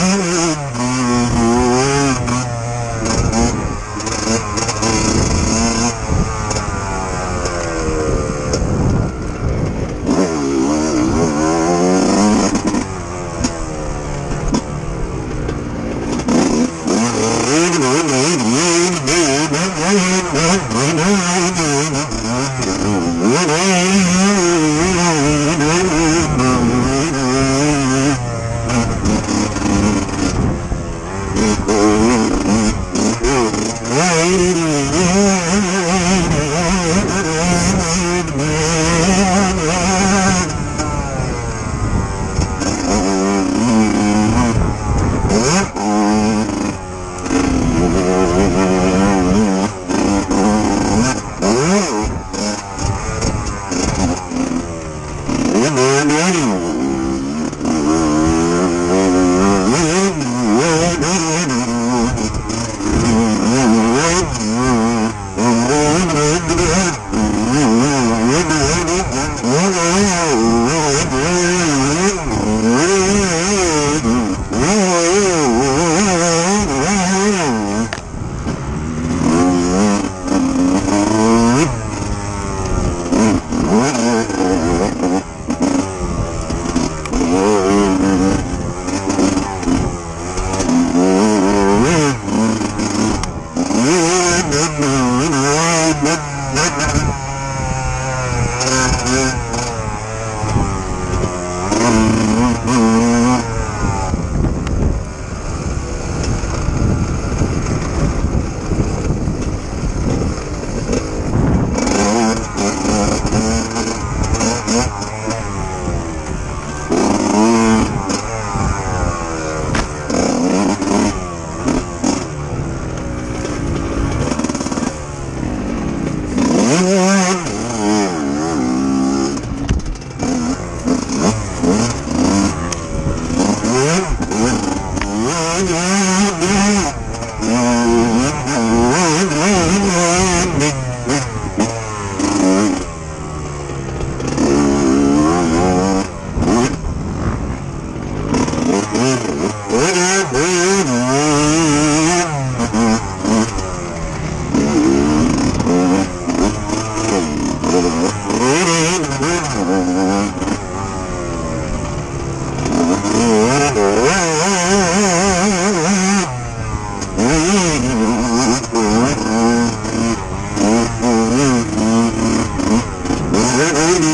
Mm-hmm. Lord,